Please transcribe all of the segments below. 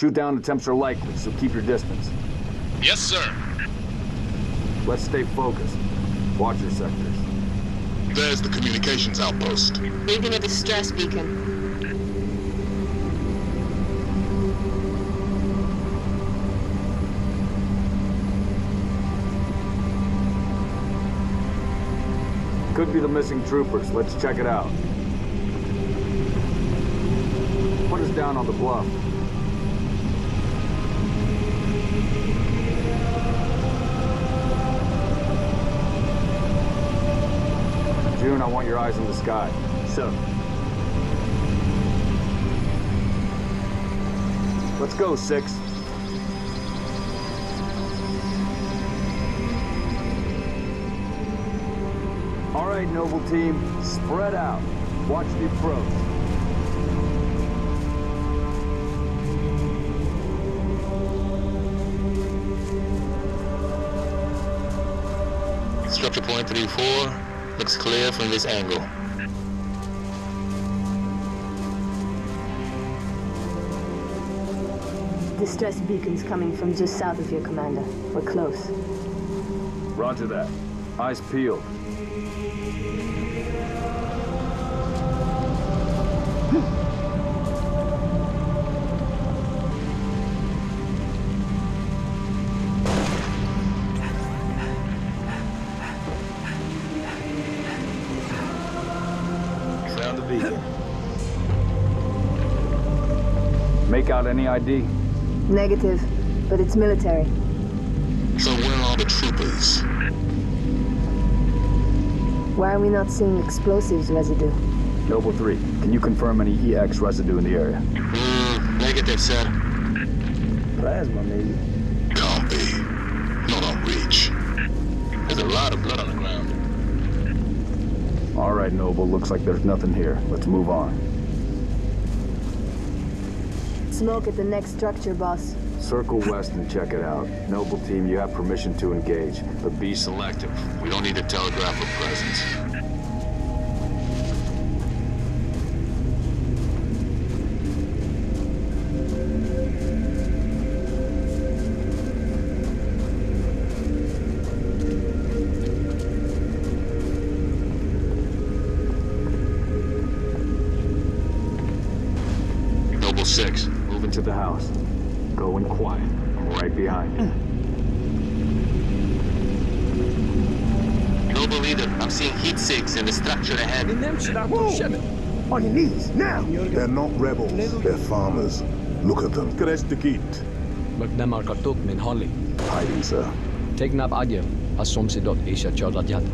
Shoot down attempts are likely, so keep your distance. Yes, sir. Let's stay focused. Watch your sectors. There's the communications outpost. Reading a distress beacon. Could be the missing troopers. Let's check it out. What is down on the bluff? Jun, I want your eyes in the sky. Sir. Let's go, Six. All right, Noble Team, spread out. Watch the approach. Structure point 3-4 looks clear from this angle. Distress beacons coming from just south of your commander. We're close. Roger that. Eyes peeled. Found. Make out any ID? Negative, but it's military. So where are the troopers? Why are we not seeing explosives residue? Noble 3, can you confirm any EX residue in the area? Mm, negative, sir. Plasma, maybe. Right, Noble, looks like there's nothing here. Let's move on. Smoke at the next structure, boss. Circle west and check it out. Noble Team, you have permission to engage, but be selective. We don't need to telegraph a presence. Noble 6. Move into the house. Go in quiet. I'm right behind you. Noble leader, I'm seeing heat sinks in the structure ahead. On your knees, now! They're not rebels, they're farmers. Look at them. Krestekit. Magdamar kartok min Holly. Hiding, sir. Tegnab adjem, asom sidot isha choradyat.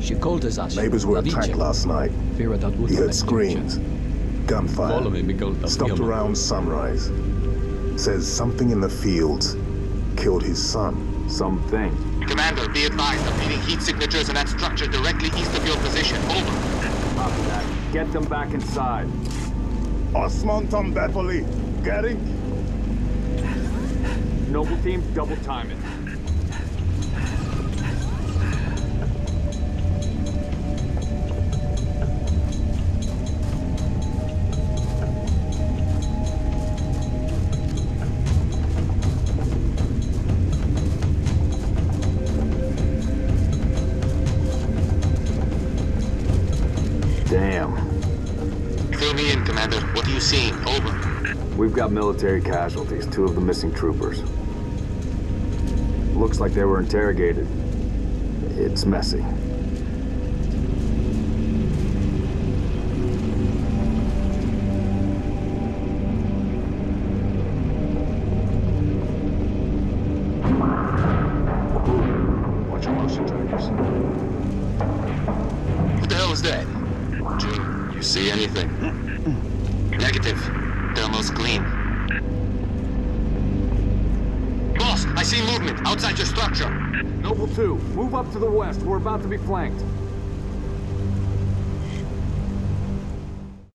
She called us as Neighbors were attacked last night. He heard screams. Gunfire. Stopped around sunrise. Says something in the fields killed his son. Something. Commander, be advised, I'm reading heat signatures in that structure directly east of your position. Over. Copy that. Get them back inside. Osman tam Betheli. Getting? Noble Team, double time it. Commander. What are you seeing? Over. We've got military casualties, two of the missing troopers. Looks like they were interrogated. It's messy. Watch your motion, Tigers. What the hell is that? Jun, you see anything? Negative. They're almost clean. Boss, I see movement outside your structure. Noble 2, move up to the west. We're about to be flanked.